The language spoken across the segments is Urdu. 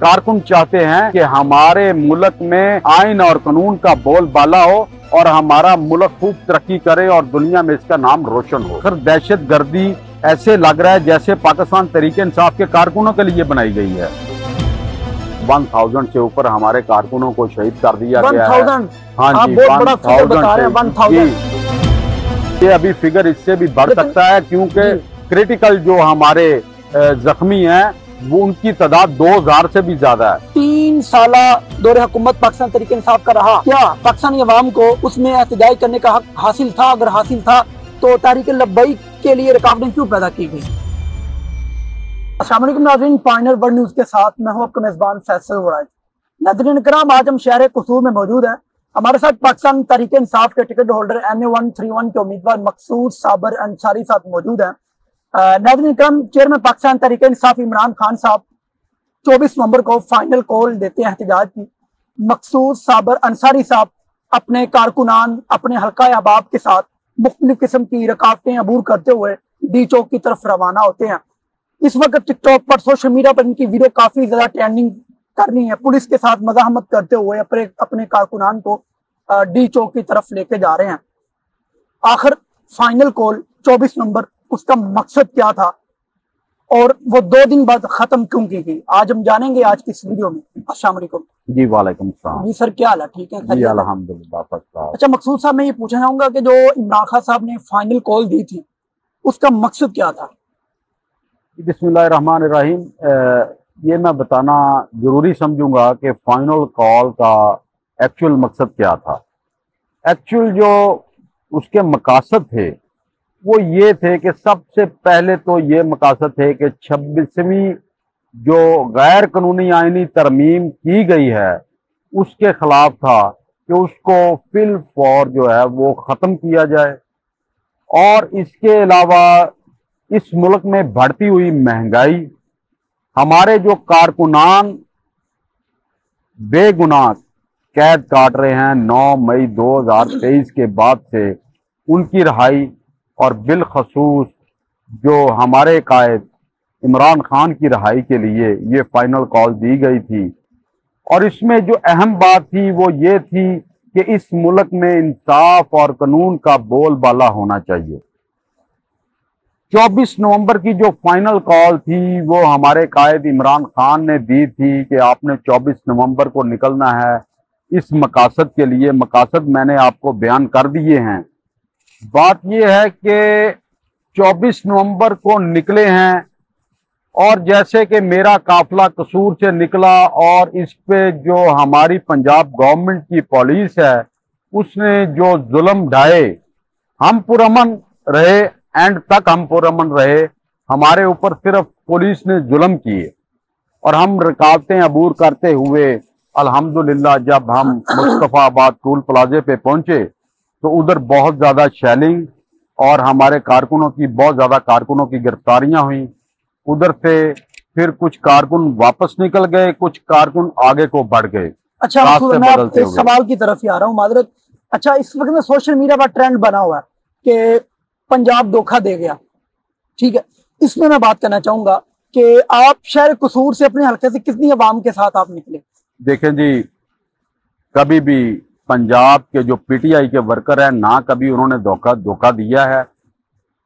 کارکن چاہتے ہیں کہ ہمارے ملک میں آئین اور قانون کا بول بالا ہو اور ہمارا ملک خوب ترقی کرے اور دنیا میں اس کا نام روشن ہو۔ پھر دہشت گردی ایسے لگ رہا ہے جیسے پاکستان طریقے انصاف کے کارکنوں کے لیے بنائی گئی ہے۔ ون تھاؤزینڈ سے اوپر ہمارے کارکنوں کو شہید کر دیا ون گیا ہے۔ تھاؤزینڈ ہاں جی بہت بڑا figure 1000 بتا رہے ہیں، سے- 1000 جی۔ یہ ابھی فگر اس سے بھی بڑھ سکتا ہے کیونکہ جی۔ کریٹیکل جو ہمارے زخمی ہیں وہ ان کی تعداد دو ہزار سے بھی زیادہ ہے۔ تین سالہ دور حکومت پاکستان طریقے انصاف کا رہا۔ کیا پاکستانی عوام کو اس میں احتجاج کرنے کا حق حاصل تھا؟ اگر حاصل تھا تو تاریخ لبئی کے لیے رکاوٹیں کیوں پیدا کی گئی السلام علیکم ناظرین، پائنر ورلڈ نیوز کے ساتھ میں ہوں آپ کا میزبان فیصل ورائج ناظرین کرام، آج ہم شہر قصور میں موجود ہیں۔ ہمارے ساتھ پاکستان تاریخ انصاف کے ticket holder N A one three one کے امیدوار مقصود صابر انصاری ساتھ موجود ہیں۔ ناظرین کرام چیئرمین پاکستان تاریخ انصاف عمران خان صاحب، چوبیس نومبر کو فائنل کال دیتے ہیں احتجاج کی۔ مقصود صابر انصاری صاحب اپنے کارکنان، اپنے حلقہ احباب کے ساتھ مختلف قسم کی رکاوٹیں عبور کرتے ہوئے ڈی چوک کی طرف روانہ ہوتے ہیں۔ اس وقت ٹک ٹاک پر سوشل میڈیا پر ان کی ویڈیو کافی زیادہ ٹرینڈنگ کرنی ہے۔ پولیس کے ساتھ مزاحمت کرتے ہوئے اپنے اپنے کارکنان کو ڈی چوک کی طرف لے کے جا رہے ہیں۔ آخر فائنل کال چوبیس نمبر اس کا مقصد کیا تھا؟ اور وہ دو دن بعد ختم کیوں کی گئی؟ آج ہم جانیں گے آج کی اس ویڈیو میں؟ السلام علیکم۔ جی وعلیکم السلام۔ جی سر کیا حال ہے؟ ٹھیک ہے جی؟ الحمدللہ۔ اچھا مقصود صاحب میں یہ پوچھنا چاہوں گا کہ جو عمران خان صاحب نے فائنل کال دی تھی اس کا مقصد کیا تھا؟ بسم اللہ الرحمن الرحیم۔ یہ میں بتانا ضروری سمجھوں گا کہ فائنل کال کا ایکچول مقصد کیا تھا؟ ایکچول جو اس کے مقاصد تھے وہ یہ تھے کہ سب سے پہلے تو یہ مقاصد تھے کہ چھبیسویں جو غیر قانونی آئینی ترمیم کی گئی ہے، اس کے خلاف تھا کہ اس کو فل فور جو ہے وہ ختم کیا جائے۔ اور اس کے علاوہ اس ملک میں بڑھتی ہوئی مہنگائی، ہمارے جو کارکنان بے گناہ قید کاٹ رہے ہیں، نو مئی دو ہزار تیئیس کے بعد سے ان کی رہائی اور بالخصوص جو ہمارے قائد عمران خان کی رہائی کے لیے یہ فائنل کال دی گئی تھی۔ اور اس میں جو اہم بات تھی وہ یہ تھی کہ اس ملک میں انصاف اور قانون کا بول بالا ہونا چاہیے۔ چوبیس نومبر کی جو فائنل کال تھی وہ ہمارے قائد عمران خان نے دی تھی کہ آپ نے چوبیس نومبر کو نکلنا ہے۔ اس مقاصد کے لیے مقاصد میں نے آپ کو بیان کر دیے ہیں۔ بات یہ ہے کہ چوبیس نومبر کو نکلے ہیں اور جیسے کہ میرا قافلہ قصور سے نکلا اور اس پہ جو ہماری پنجاب گورنمنٹ کی پالیس ہے، اس نے جو ظلم ڈھائے، ہم پرامن رہے اینڈ تک ہم پرامن رہے، ہمارے اوپر صرف پولیس نے ظلم کیے۔ اور ہم رکاوٹیں عبور کرتے ہوئے الحمدللہ جب ہم مصطفیٰ آباد ٹول پلازے پہ پہنچے تو ادھر بہت زیادہ شیلنگ اور ہمارے کارکنوں کی بہت زیادہ کارکنوں کی گرفتاریاں ہوئیں۔ ادھر سے پھر کچھ کارکن واپس نکل گئے کچھ کارکن آگے کو بڑھ گئے۔ اچھا میں اس۔ سوال کی طرف ہی آ رہا ہوں معذرت۔ اچھا اس وقت میں سوشل میڈیا پر ٹرینڈ بنا ہوا ہے کہ پنجاب دھوکہ دے گیا۔ ٹھیک ہے اس میں میں بات کرنا چاہوں گا کہ آپ شہر قصور سے اپنے حلقے سے کتنی عوام کے ساتھ آپ نکلے؟ دیکھیں جی کبھی بھی پنجاب کے جو پی ٹی آئی کے ورکر ہیں، نہ کبھی انہوں نے دھوکہ دھوکہ دیا ہے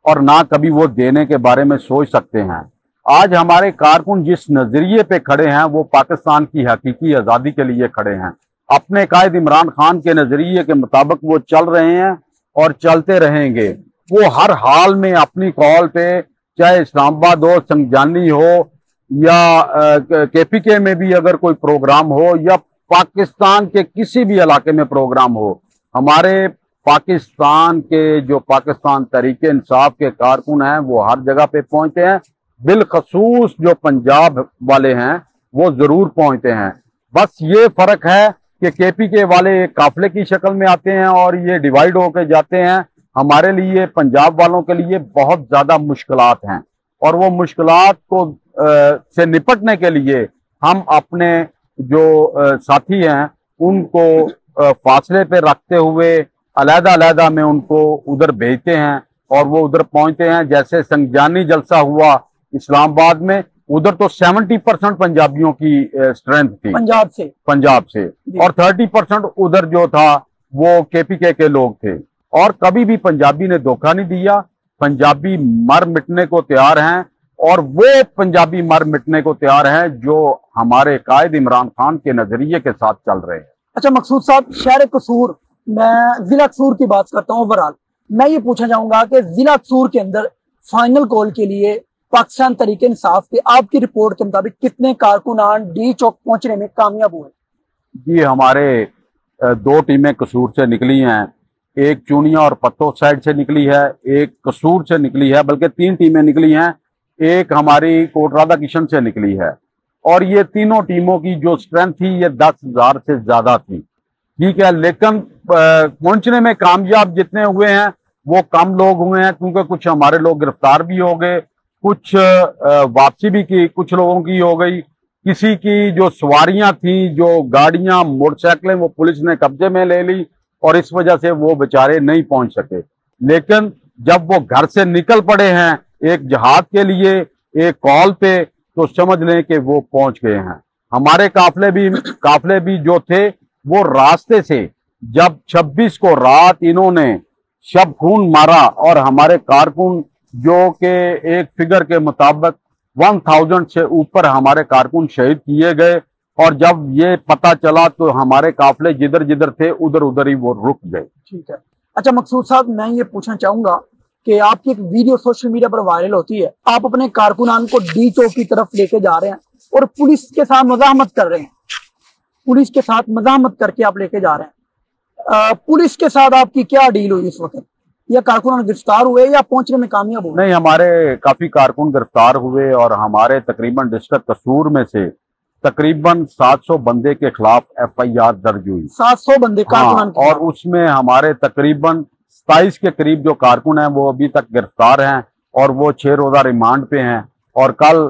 اور نہ کبھی وہ دینے کے بارے میں سوچ سکتے ہیں۔ آج ہمارے کارکن جس نظریے پہ کھڑے ہیں، وہ پاکستان کی حقیقی آزادی کے لیے کھڑے ہیں۔ اپنے قائد عمران خان کے نظریے کے مطابق وہ چل رہے ہیں اور چلتے رہیں گے۔ وہ ہر حال میں اپنی کال پہ، چاہے اسلام آباد ہو سنگجانی ہو یا کے پی کے میں بھی اگر کوئی پروگرام ہو یا پاکستان کے کسی بھی علاقے میں پروگرام ہو، ہمارے پاکستان کے جو پاکستان تحریک انصاف کے کارکن ہیں، وہ ہر جگہ پہ پہنچتے ہیں۔ بالخصوص جو پنجاب والے ہیں، وہ ضرور پہنچتے ہیں۔ بس یہ فرق ہے کہ کے پی کے والے ایک قافلے کی شکل میں آتے ہیں اور یہ ڈیوائیڈ ہو کے جاتے ہیں۔ ہمارے لیے، پنجاب والوں کے لیے بہت زیادہ مشکلات ہیں۔ اور وہ مشکلات کو سے نپٹنے کے لیے ہم اپنے جو ساتھی ہیں ان کو فاصلے پہ رکھتے ہوئے علیحدہ علیحدہ میں ان کو ادھر بھیجتے ہیں اور وہ ادھر پہنچتے ہیں۔ جیسے سنگجانی جلسہ ہوا اسلام آباد میں ادھر تو سیونٹی پرسینٹ پنجابیوں کی اسٹرینتھ تھی۔ پنجاب سے۔ پنجاب سے۔ جی۔ اور تھرٹی پرسینٹ ادھر جو تھا وہ کے پی کے کے لوگ تھے۔ اور کبھی بھی پنجابی نے دھوکہ نہیں دیا۔ پنجابی مر مٹنے کو تیار ہیں۔ اور وہ پنجابی مر مٹنے کو تیار ہیں جو ہمارے قائد عمران خان کے نظریے کے ساتھ چل رہے ہیں۔ اچھا مقصود صاحب شہر قصور میں ضلع قصور کی بات کرتا ہوں اوورال میں یہ پوچھنا چاہوں گا کہ ضلع قصور کے اندر فائنل کال کے لیے پاکستان طریق انصاف کے آپ کی رپورٹ کے مطابق کتنے کارکنان ڈی چوک پہنچنے میں کامیاب ہوئے؟ جی ہمارے دو ٹیمیں قصور سے نکلی ہیں۔ ایک چونیا اور پتو سائڈ سے نکلی ہے ایک قصور سے نکلی ہے بلکہ تین ٹیمیں نکلی ہیں۔ ایک ہماری کوٹ رادہ کشن سے نکلی ہے۔ اور یہ تینوں ٹیموں کی جو اسٹرینتھ تھی، یہ دس ہزار سے زیادہ تھی۔ ٹھیک ہے، لیکن پہنچنے میں کامیاب جتنے ہوئے ہیں، وہ کم لوگ ہوئے ہیں، کیونکہ کچھ ہمارے لوگ گرفتار بھی ہو گئے، کچھ واپسی بھی کی، کچھ لوگوں کی ہو گئی۔ کسی کی جو سواریاں تھیں، جو گاڑیاں، موٹر سائیکلیں، وہ پولیس نے قبضے میں لے لی اور اس وجہ سے وہ بیچارے نہیں پہنچ سکے۔ لیکن، جب وہ گھر سے نکل پڑے ہیں ایک جہاد کے لیے، ایک کال پہ تو سمجھ لیں کہ وہ پہنچ گئے ہیں۔ ہمارے کافلے بھی، قافلے بھی جو تھے، وہ راستے سے جب چھبیس کو رات انہوں نے شب خون مارا اور ہمارے کارکن جو کہ ایک فگر کے مطابق ون تھاؤزینڈ سے اوپر ہمارے کارکن شہید کیے گئے اور جب یہ پتا چلا تو ہمارے قافلے جدھر جدھر تھے، ادھر ادھر ہی وہ رک گئے۔ ٹھیک ہے۔ اچھا مقصود صاحب، میں یہ پوچھنا چاہوں گا کہ آپ کی ایک ویڈیو سوشل میڈیا پر وائرل ہوتی ہے آپ اپنے کارکنان کو ڈی چوک کی طرف لے کے جا رہے ہیں اور پولیس کے ساتھ مزاحمت کر رہے ہیں۔ پولیس کے ساتھ مزاحمت کر کے آپ لے کے جا رہے ہیں۔ آ, پولیس کے ساتھ آپ کی کیا ڈیل ہوئی اس وقت؟ یا کارکنان گرفتار ہوئے یا پہنچنے میں کامیاب ہوئے؟ نہیں ہمارے کافی کارکن گرفتار ہوئے اور ہمارے تقریباً ڈسٹرکٹ قصور میں سے تقریباً سات سو بندے کے خلاف ایف آئی آر درج ہوئی۔ سات سو بندے کارکنان ہاں، اور اس میں ہمارے تقریباً ستائیس کے قریب جو کارکن ہیں وہ ابھی تک گرفتار ہیں اور وہ چھ روزہ ریمانڈ پہ ہیں اور کل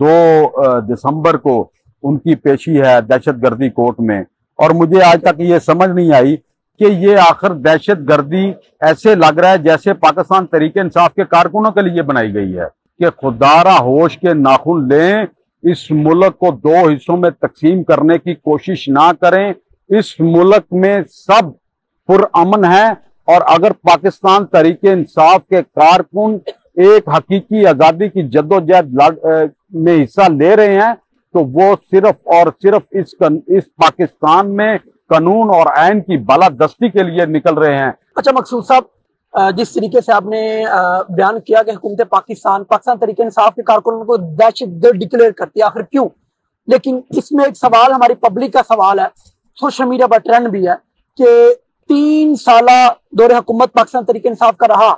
دو دسمبر کو ان کی پیشی ہے دہشت گردی کورٹ میں اور مجھے آج تک یہ سمجھ نہیں آئی کہ یہ آخر دہشت گردی ایسے لگ رہا ہے جیسے پاکستان طریقے انصاف کے کارکنوں کے لیے بنائی گئی ہے کہ خدارہ ہوش کے ناخن لیں، اس ملک کو دو حصوں میں تقسیم کرنے کی کوشش نہ کریں، اس ملک میں سب پر امن ہے اور اگر پاکستان طریقے انصاف کے کارکن ایک حقیقی آزادی کی جدوجہد میں حصہ لے رہے ہیں، تو وہ صرف اور صرف اس اس پاکستان میں قانون اور آئین کی بالادستی کے لیے نکل رہے ہیں۔ اچھا مقصود صاحب جس طریقے سے آپ نے بیان کیا کہ حکومت پاکستان پاکستان طریقے انصاف کے کارکنوں کو دہشت گرد ڈکلیئر کرتی ہے، آخر کیوں؟ لیکن اس میں ایک سوال ہماری پبلک کا سوال ہے سوشل میڈیا پر ٹرینڈ بھی ہے کہ تین سالہ دور حکومت پاکستان طریقہ انصاف کا رہا۔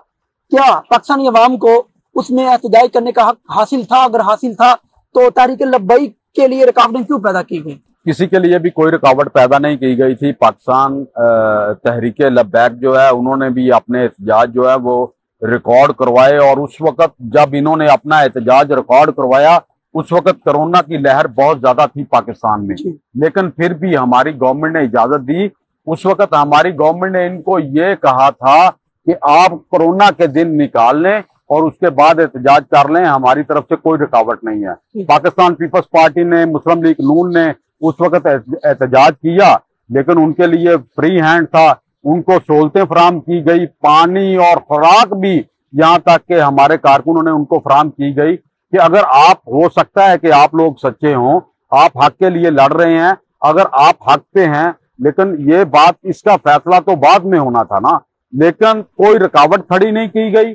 کیا پاکستانی عوام کو اس میں احتجاج کرنے کا حق حاصل تھا؟ اگر حاصل تھا تو تحریک لبئی کے لیے رکاوٹیں کیوں پیدا کی گئی کسی کے لیے بھی کوئی رکاوٹ پیدا نہیں کی گئی تھی۔ پاکستان تحریک لبیک جو ہے انہوں نے بھی اپنے احتجاج جو ہے وہ ریکارڈ کروائے اور اس وقت جب انہوں نے اپنا احتجاج ریکارڈ کروایا اس وقت کرونا کی لہر بہت زیادہ تھی پاکستان میں۔ جی۔ لیکن پھر بھی ہماری گورنمنٹ نے اجازت دی اس وقت ہماری گورنمنٹ نے ان کو یہ کہا تھا کہ آپ کرونا کے دن نکال لیں اور اس کے بعد احتجاج کر لیں ہماری طرف سے کوئی رکاوٹ نہیں ہے۔ جی۔ پاکستان پیپلز پارٹی نے مسلم لیگ نون نے اس وقت احتجاج کیا لیکن ان کے لیے فری ہینڈ تھا۔ ان کو سہولتیں فراہم کی گئی پانی اور خوراک بھی یہاں تک کہ ہمارے کارکنوں نے ان کو فراہم کی گئی کہ اگر آپ ہو سکتا ہے کہ آپ لوگ سچے ہوں آپ حق کے لیے لڑ رہے ہیں اگر آپ حق پہ ہیں لیکن یہ بات اس کا فیصلہ تو بعد میں ہونا تھا نا لیکن کوئی رکاوٹ کھڑی نہیں کی گئی۔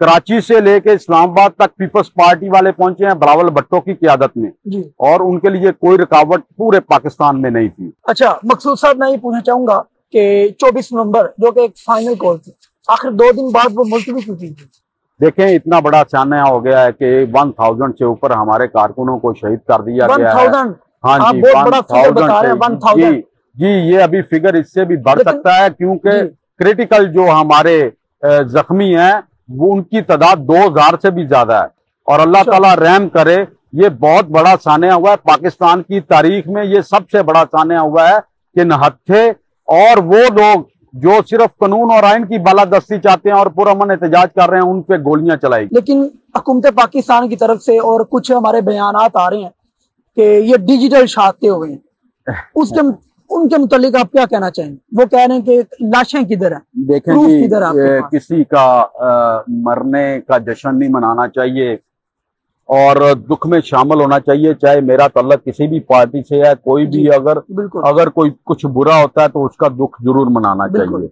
کراچی سے لے کے اسلام آباد تک پیپلز پارٹی والے پہنچے ہیں بلاول بھٹو کی قیادت میں۔ جی۔ اور ان کے لیے کوئی رکاوٹ پورے پاکستان میں نہیں تھی۔ اچھا مقصود صاحب میں یہ پوچھنا چاہوں گا کہ چوبیس نومبر جو کہ ایک فائنل کال تھی آخر دو دن بعد وہ ملک بھی تھی؟ دیکھیں اتنا بڑا چانیا ہو گیا ہے کہ ون تھاؤزینڈ سے اوپر ہمارے کارکنوں کو شہید کر دیا گیا ہے۔ ہاں جی ون تھاؤزینڈ جی یہ ابھی فگر اس سے بھی بڑھ سکتا ہے کیونکہ جی۔ کریٹیکل جو ہمارے زخمی ہیں وہ ان کی تعداد دو ہزار سے بھی زیادہ ہے۔ اور اللہ اچھا۔ تعالیٰ رحم کرے یہ بہت بڑا سانحہ ہوا ہے۔ پاکستان کی تاریخ میں یہ سب سے بڑا سانحہ ہوا ہے کہ نہتھے اور وہ لوگ جو صرف قانون اور آئین کی بالادستی چاہتے ہیں اور پرامن احتجاج کر رہے ہیں ان پہ گولیاں چلائی لیکن حکومت پاکستان کی طرف سے اور کچھ ہمارے بیانات آ رہے ہیں کہ یہ ڈیجیٹل شاہتے ہوئے ہیں اس کے ان کے متعلق آپ کیا کہنا چاہیں وہ کہہ رہے ہیں کہ لاشیں کدھر ہیں؟ دیکھیں جی؟ کسی کا مرنے کا جشن نہیں منانا چاہیے اور دکھ میں شامل ہونا چاہیے چاہے میرا تعلق کسی بھی پارٹی سے ہے کوئی بھی جی، اگر اگر کوئی کچھ برا ہوتا ہے تو اس کا دکھ ضرور منانا۔ چاہیے۔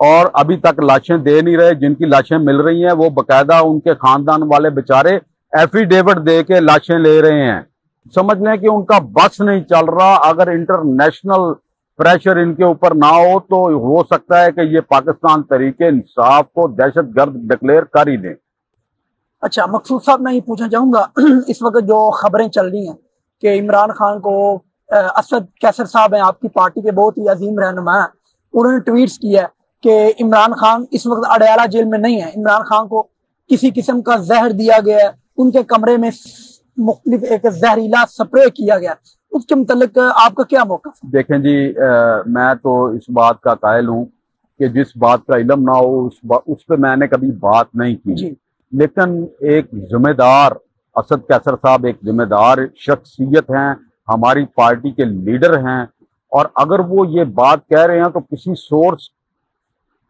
اور ابھی تک لاشیں دے نہیں رہے جن کی لاشیں مل رہی ہیں وہ باقاعدہ ان کے خاندان والے بےچارے ایفیڈیوٹ دے کے لاشیں لے رہے ہیں۔ سمجھ لیں کہ ان کا بس نہیں چل رہا۔ اگر انٹرنیشنل پریشر ان کے اوپر نہ ہو تو ہو سکتا ہے کہ یہ پاکستان طریقے انصاف کو دہشت گرد ڈکلیئر کر ہی دیں۔ اچھا مقصود صاحب، میں یہ پوچھنا چاہوں گا، اس وقت جو خبریں چل رہی ہیں کہ عمران خان کو اسد کیسر صاحب ہیں، آپ کی پارٹی کے بہت ہی عظیم رہنما ہیں، انہوں نے ٹویٹس کیا ہے کہ عمران خان اس وقت اڈیالہ جیل میں نہیں ہے عمران خان کو کسی قسم کا زہر دیا گیا ہے، ان کے کمرے میں مختلف ایک زہریلا سپرے کیا گیا۔ اس کے متعلق آپ کا کیا موقف ہے دیکھیں جی میں تو اس بات کا قائل ہوں کہ جس بات کا علم نہ ہو اس با- اس پہ میں نے کبھی بات نہیں کی۔ جی۔ لیکن ایک ذمہ دار اسد کیسر صاحب ایک ذمہ دار شخصیت ہیں ہماری پارٹی کے لیڈر ہیں۔ اور اگر وہ یہ بات کہہ رہے ہیں تو کسی سورس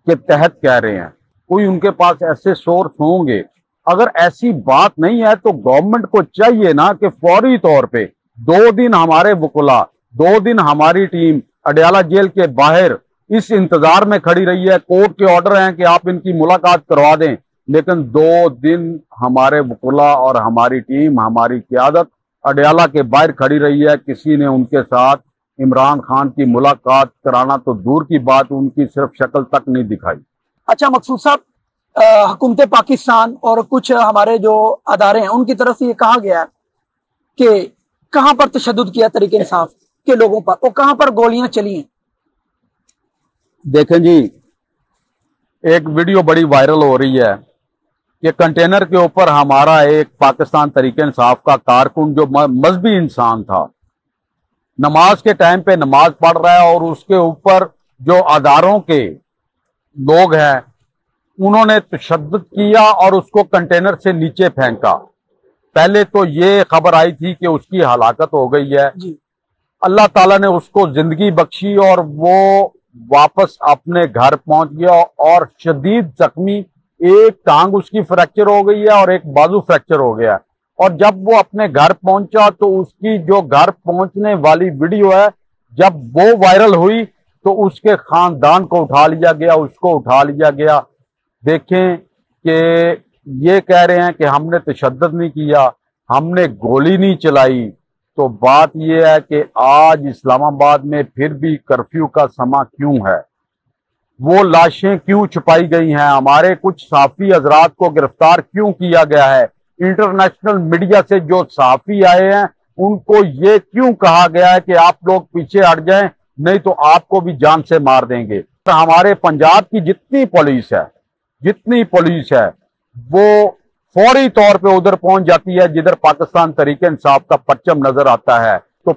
کے تحت کہہ رہے ہیں۔ کوئی ان کے پاس ایسے سورس ہوں گے اگر ایسی بات نہیں ہے تو گورنمنٹ کو چاہیے نا کہ فوری طور پہ دو دن ہمارے وکلا دو دن ہماری ٹیم اڈیالہ جیل کے باہر اس انتظار میں کھڑی رہی ہے کورٹ کے آرڈر ہیں کہ آپ ان کی ملاقات کروا دیں۔ لیکن دو دن ہمارے وکلا اور ہماری ٹیم، ہماری قیادت اڈیالہ کے باہر کھڑی رہی ہے۔ کسی نے ان کے ساتھ عمران خان کی ملاقات کرانا تو دور کی بات، ان کی صرف شکل تک نہیں دکھائی۔ اچھا مقصود صاحب حکومت پاکستان اور کچھ ہمارے جو ادارے ہیں، ان کی طرف سے یہ کہا گیا ہے کہ کہاں پر تشدد کیا طریقے انصاف کے لوگوں پر اور کہاں پر گولیاں چلی ہیں؟ دیکھیں جی ایک ویڈیو بڑی وائرل ہو رہی ہے کہ کنٹینر کے اوپر ہمارا ایک پاکستان طریقے انصاف کا کارکن جو مذہبی انسان تھا، نماز کے ٹائم پہ نماز پڑھ رہا ہے اور اس کے اوپر جو اداروں کے لوگ ہیں انہوں نے تشدد کیا اور اس کو کنٹینر سے نیچے پھینکا۔ پہلے تو یہ خبر آئی تھی کہ اس کی ہلاکت ہو گئی ہے۔ جی۔ اللہ تعالیٰ نے اس کو زندگی بخشی اور وہ واپس اپنے گھر پہنچ گیا اور شدید زخمی ایک ٹانگ اس کی فریکچر ہو گئی ہے اور ایک بازو فریکچر ہو گیا ہے۔ اور جب وہ اپنے گھر پہنچا تو اس کی جو گھر پہنچنے والی ویڈیو ہے جب وہ وائرل ہوئی تو اس کے خاندان کو اٹھا لیا گیا اس کو اٹھا لیا گیا۔ دیکھیں کہ یہ کہہ رہے ہیں کہ ہم نے تشدد نہیں کیا، ہم نے گولی نہیں چلائی۔ تو بات یہ ہے کہ آج اسلام آباد میں پھر بھی کرفیو کا سما کیوں ہے؟ وہ لاشیں کیوں چھپائی گئی ہیں؟ ہمارے کچھ صحافی حضرات کو گرفتار کیوں کیا گیا ہے؟ انٹرنیشنل میڈیا سے جو صحافی آئے ہیں، ان کو یہ کیوں کہا گیا ہے کہ آپ لوگ پیچھے ہٹ جائیں، نہیں تو آپ کو بھی جان سے مار دیں گے؟ ہمارے پنجاب کی جتنی پولیس ہے جتنی پولیس ہے، وہ فوری طور پہ ادھر پہنچ جاتی ہے، جدھر پاکستان طریقے انصاف کا پرچم نظر آتا ہے۔ تو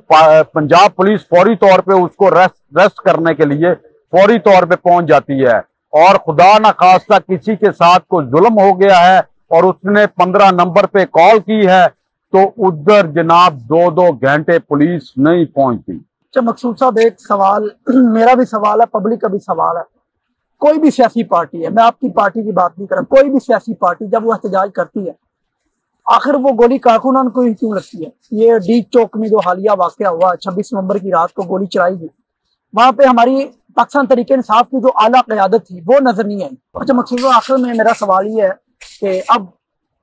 پنجاب پولیس فوری طور پہ اس کو ریسٹ ریسٹ کرنے کے لیے فوری طور پہ پہنچ جاتی ہے۔ اور خدا نہ خواستہ کسی کے ساتھ کوئی ظلم ہو گیا ہے اور اس نے پندرہ نمبر پہ کال کی ہے، تو ادھر جناب دو دو گھنٹے پولیس نہیں پہنچتی۔ اچھا مقصود صاحب، ایک سوال، میرا بھی سوال ہے، پبلک کا بھی سوال ہے۔ کوئی بھی سیاسی پارٹی ہے، میں آپ کی پارٹی کی بات نہیں کر رہا کوئی بھی سیاسی پارٹی جب وہ احتجاج کرتی ہے، آخر وہ گولی کارکنان کو ہی کیوں لگتی ہے؟ یہ ڈی چوک میں جو حالیہ واقعہ ہوا، چھبیس نومبر کی رات کو گولی چلائی گئی۔ وہاں پہ ہماری پاکستان طریقے انصاف کی جو اعلیٰ قیادت تھی، وہ نظر نہیں آئی۔ اچھا مقصود آخر میں میرا سوال یہ ہے کہ اب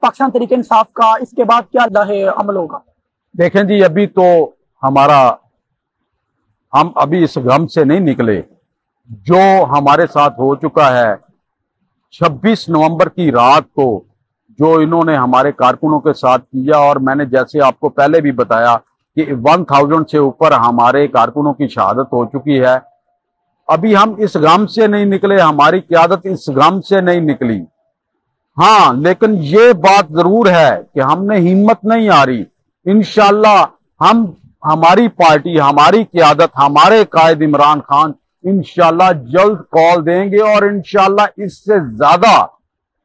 پاکستان طریقے انصاف کا اس کے بعد کیا لاہ عمل ہوگا؟ دیکھیں جی ابھی تو ہمارا ہم ابھی اس غم سے نہیں نکلے۔ جو ہمارے ساتھ ہو چکا ہے، چھبیس نومبر کی رات کو جو انہوں نے ہمارے کارکنوں کے ساتھ کیا اور میں نے جیسے آپ کو پہلے بھی بتایا کہ ون تھاؤزینڈ سے اوپر ہمارے کارکنوں کی شہادت ہو چکی ہے۔ ابھی ہم اس غم سے نہیں نکلے، ہماری قیادت اس غم سے نہیں نکلی۔ ہاں لیکن یہ بات ضرور ہے کہ ہم نے ہمت نہیں آ رہی۔ انشاءاللہ ہم، ہماری پارٹی، ہماری قیادت، ہمارے قائد عمران خان انشاءاللہ جلد کال دیں گے اور انشاءاللہ اس سے زیادہ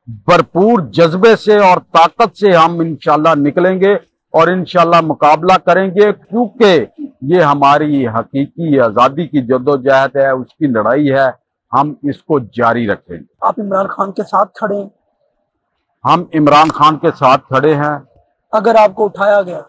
بھرپور جذبے سے اور طاقت سے ہم انشاءاللہ نکلیں گے اور انشاءاللہ مقابلہ کریں گے کیونکہ یہ ہماری حقیقی آزادی کی جدوجہد ہے اس کی لڑائی ہے ہم اس کو جاری رکھیں گے۔ آپ عمران خان کے ساتھ کھڑے ہیں۔ ہم عمران خان کے ساتھ کھڑے ہیں۔ اگر آپ کو اٹھایا گیا۔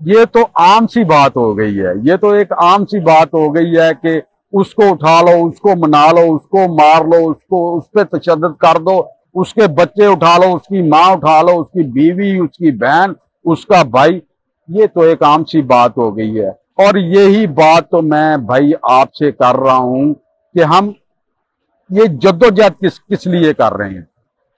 یہ تو عام سی بات ہو گئی ہے۔ یہ تو ایک عام سی بات ہو گئی ہے کہ اس کو اٹھا لو، اس کو منا لو، اس کو مار لو، اس کو اس پہ تشدد کر دو، اس کے بچے اٹھا لو، اس کی ماں اٹھا لو، اس کی بیوی، اس کی بہن، اس کا بھائی۔ یہ تو ایک عام سی بات ہو گئی ہے۔ اور یہی بات تو میں بھائی آپ سے کر رہا ہوں کہ ہم یہ جدوجہد کس کس لیے کر رہے ہیں۔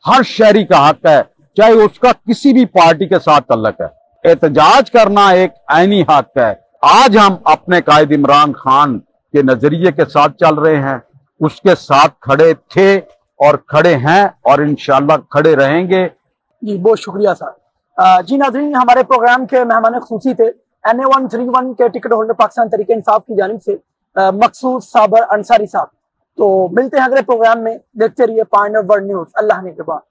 ہر شہری کا حق ہے، چاہے اس کا کسی بھی پارٹی کے ساتھ تعلق ہے۔ احتجاج کرنا ایک عینی حق ہے۔ آج ہم اپنے قائد عمران خان کے نظریے کے ساتھ چل رہے ہیں۔ اس کے ساتھ کھڑے تھے اور کھڑے ہیں اور انشاءاللہ کھڑے رہیں گے۔ جی بہت شکریہ سر۔ جی ناظرین، ہمارے پروگرام کے مہمان خصوصی تھے۔ N A one three one کے ٹکٹ ہولڈر پاکستان طریقہ انصاف کی جانب سے مقصود صابر انصاری صاحب۔ تو ملتے ہیں اگلے پروگرام میں، دیکھتے رہیے پائنر ورلڈ نیوز اللہ نے کے بعد